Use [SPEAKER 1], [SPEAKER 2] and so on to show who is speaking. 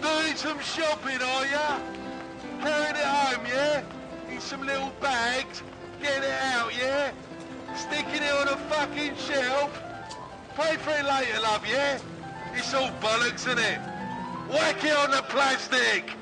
[SPEAKER 1] Doing some shopping, are ya? Carrying it home, yeah? In some little bags? Getting it out, yeah? Sticking it on a fucking shelf? Pay for it later, love, yeah? It's all bollocks, isn't it? Whack it on the plastic!